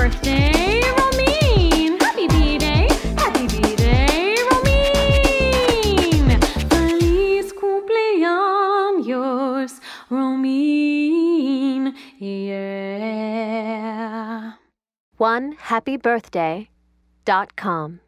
birthday, Romaine! Happy B-Day! Happy B-Day, Romaine! Feliz cumpleaños, Yeah! One happy birthday dot com.